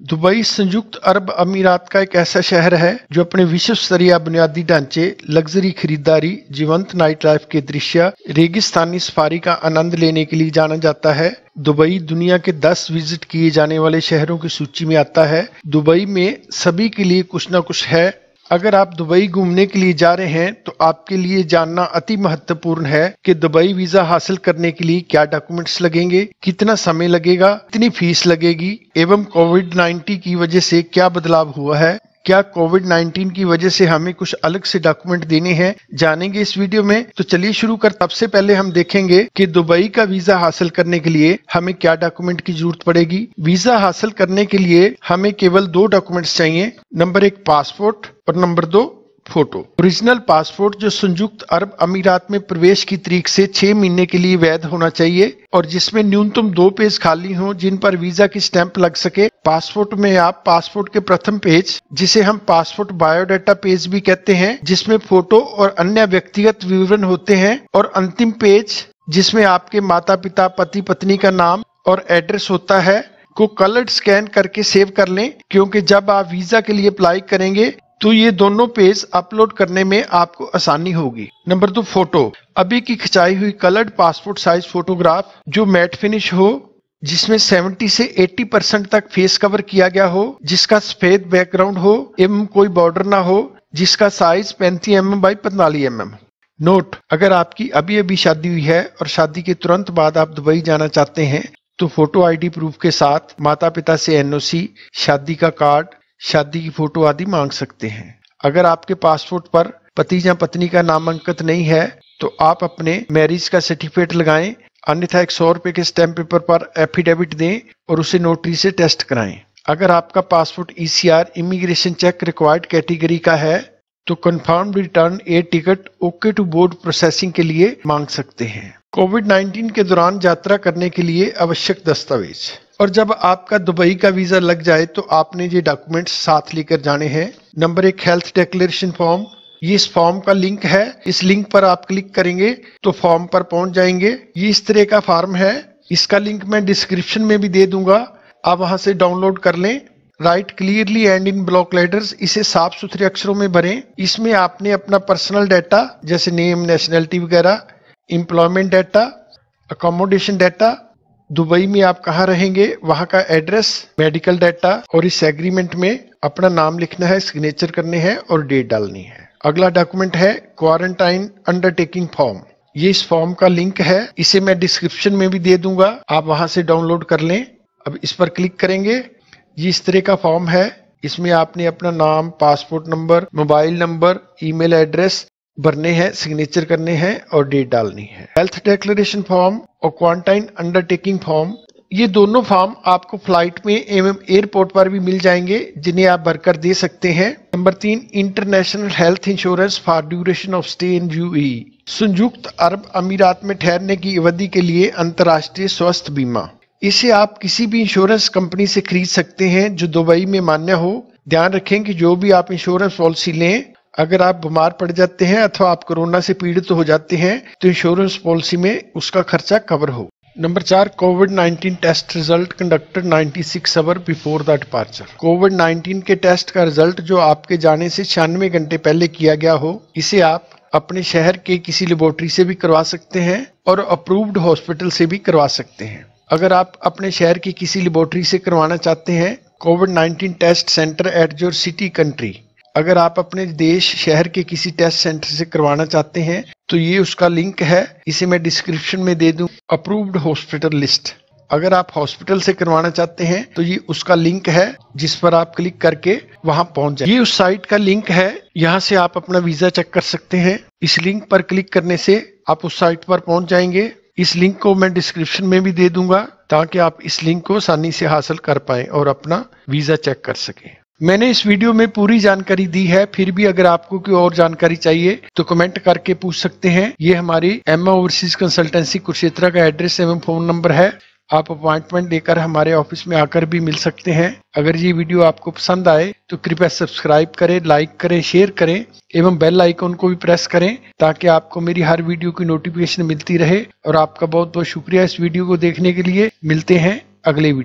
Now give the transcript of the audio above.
Dubai संयुक्त अरब अमीरात का एक ऐसा शहर है जो अपने विश्व स्तरीय बुनियादी ढांचे, लग्जरी खरीदारी, जीवंत नाइट लाइफ के दृश्य, रेगिस्तानी सफारी का आनंद लेने के लिए जाना जाता है। दुबई दुनिया के 10 विज़िट किए जाने वाले शहरों की सूची में आता है। दुबई में सभी के लिए कुछ न कुछ है। अगर आप दुबई घूमने के लिए जा रहे हैं तो आपके लिए जानना अति महत्वपूर्ण है कि दुबई वीज़ा हासिल करने के लिए क्या डॉक्यूमेंट्स लगेंगे, कितना समय लगेगा, कितनी फ़ीस लगेगी, एवं कोविड 19 की वजह से क्या बदलाव हुआ है। क्या कोविड 19 की वजह से हमें कुछ अलग से डॉक्यूमेंट देने हैं, जानेंगे इस वीडियो में। तो चलिए शुरू कर, सबसे पहले हम देखेंगे कि दुबई का वीज़ा हासिल करने के लिए हमें क्या डॉक्यूमेंट की ज़रूरत पड़ेगी। वीज़ा हासिल करने के लिए हमें केवल दो डॉक्यूमेंट्स चाहिए, नंबर एक पासपोर्ट और नंबर दो फ़ोटो। ओरिजिनल पासपोर्ट जो संयुक्त अरब अमीरात में प्रवेश की तारीख से छह महीने के लिए वैध होना चाहिए और जिसमें न्यूनतम दो पेज खाली हों, जिन पर वीज़ा की स्टैंप लग सके। पासपोर्ट में आप पासपोर्ट के प्रथम पेज, जिसे हम पासपोर्ट बायोडाटा पेज भी कहते हैं, जिसमें फ़ोटो और अन्य व्यक्तिगत विवरण होते हैं, और अंतिम पेज, जिसमें आपके माता पिता पति पत्नी का नाम और एड्रेस होता है, को कलर्ड स्कैन करके सेव कर लें, क्योंकि जब आप वीज़ा के लिए अप्लाई करेंगे तो ये दोनों पेज अपलोड करने में आपको आसानी होगी। नंबर दो, फ़ोटो। अभी की खिंचाई हुई कलर्ड पासपोर्ट साइज़ फोटोग्राफ जो मैट फिनिश हो, जिसमें 70 से 80 परसेंट तक फेस कवर किया गया हो, जिसका सफ़ेद बैकग्राउंड हो, एवं कोई बॉर्डर ना हो, जिसका साइज़ पैंतीस एम एम बाई पैंतालीस एम एम। नोट, अगर आपकी अभी अभी शादी हुई है और शादी के तुरंत बाद आप दुबई जाना चाहते हैं तो फ़ोटो आईडी प्रूफ के साथ माता पिता से एनओसी शादी का कार्ड शादी की फ़ोटो आदि मांग सकते हैं। अगर आपके पासपोर्ट पर पति या पत्नी का नामांकित नहीं है तो आप अपने मैरिज का सर्टिफिकेट लगाएँ, अन्यथा एक सौ रुपए के स्टैम्प पेपर पर एफिडेविट दें और उसे नोटरी से टेस्ट कराएँ। अगर आपका passport ECR immigration check required category का है तो confirm return a ticket okay to board processing के लिए मांग सकते हैं। कोविड 19 के दौरान यात्रा करने के लिए आवश्यक दस्तावेज़। और जब आपका दुबई का वीज़ा लग जाए तो आपने ये डॉक्यूमेंट्स साथ लेकर जाने हैं। नंबर एक हेल्थ डिक्लेरेशन फॉर्म ये इस फॉर्म का लिंक है। इस लिंक पर आप क्लिक करेंगे तो फॉर्म पर पहुँच जाएँगे। ये इस तरह का फॉर्म है। इसका लिंक मैं डिस्क्रिप्शन में भी दे दूँगा। आप वहाँ से डाउनलोड कर लें। Write clearly and in block letters इसे साफ़ सुथरे अक्षरों में भरें। इसमें आपने अपना पर्सनल डाटा जैसे नेम नेशनैलिटी वगैरह employment data accommodation data Dubai में आप कहाँ रहेंगे, वहाँ का एड्रेस, मेडिकल डाटा और इस एग्रीमेंट में अपना नाम लिखना है, सिग्नेचर करने हैं और डेट डालनी है। अगला डॉक्यूमेंट है क्वारंटाइन अंडरटेकिंग फॉर्म। ये इस फॉर्म का लिंक है, इसे मैं डिस्क्रिप्शन में भी दे दूँगा, आप वहाँ से डाउनलोड कर लें। अब इस पर क्लिक करेंगे। ये इस तरह का फॉर्म है, इसमें आपने अपना नाम, passport number, mobile number, email address भरने हैं सिग्नेचर करने हैं और डेट डालनी है। हेल्थ डिक्लेरेशन फॉर्म और क्वारंटाइन अंडरटेकिंग फॉर्म ये दोनों फॉर्म आपको फ़्लाइट में एवं एयरपोर्ट पर भी मिल जाएँगे, जिन्हें आप भरकर दे सकते हैं। नंबर तीन international health insurance for duration of stay in UAE संयुक्त अरब अमीरात में ठहरने की अवधि के लिए अंतर्राष्ट्रीय स्वास्थ्य बीमा। इसे आप किसी भी इंश्योरेंस कंपनी से खरीद सकते हैं, जो दुबई में मान्य हो। ध्यान रखें कि जो भी आप इंश्योरेंस पॉलिसी लें अगर आप बीमार पड़ जाते हैं अथवा आप कोरोना से पीड़ित हो जाते हैं तो इंश्योरेंस पॉलिसी में उसका खर्चा कवर हो। नंबर चार COVID 19 test result conducted 96 hour before the departure COVID 19 के टेस्ट का रिज़ल्ट जो आपके जाने से छियानवे घंटे पहले किया गया हो, इसे आप अपने शहर के किसी लेबोरेटरी से भी करवा सकते हैं और अप्रूव्ड हॉस्पिटल से भी करवा सकते हैं। अगर आप अपने शहर की किसी लेबोरेटरी से करवाना चाहते हैं COVID 19 test centre at your city country अगर आप अपने देश, शहर के किसी टेस्ट सेंटर से करवाना चाहते हैं तो ये उसका लिंक है। इसे मैं डिस्क्रिप्शन में दे दूँ। अप्रूव्ड हॉस्पिटल लिस्ट अगर आप हॉस्पिटल से करवाना चाहते हैं तो ये उसका लिंक है, जिस पर आप क्लिक करके वहाँ पहुँच जाए। ये उस साइट का लिंक है। यहाँ से आप अपना वीज़ा चेक कर सकते हैं। इस लिंक पर क्लिक करने से आप उस साइट पर पहुँच जाएँगे। इस लिंक को मैं डिस्क्रिप्शन में भी दे दूँगा, ताकि आप इस लिंक को आसानी से हासिल कर पाए और अपना वीज़ा चेक कर सकें। मैंने इस वीडियो में पूरी जानकारी दी है, फिर भी अगर आपको कोई और जानकारी चाहिए तो कमेंट करके पूछ सकते हैं। ये हमारी एम ओवरसीज कंसल्टेंसी कुरुक्षेत्रा का एड्रेस एवं फ़ोन नंबर है। आप अपॉइंटमेंट लेकर हमारे ऑफ़िस में आकर भी मिल सकते हैं। अगर ये वीडियो आपको पसंद आए तो कृपया सब्सक्राइब करें लाइक करें शेयर करें, एवं बेल आइकन को भी प्रेस करें, ताकि आपको मेरी हर वीडियो की नोटिफिकेशन मिलती रहे। और आपका बहुत बहुत शुक्रिया इस वीडियो को देखने के लिए। मिलते हैं अगले वीडियो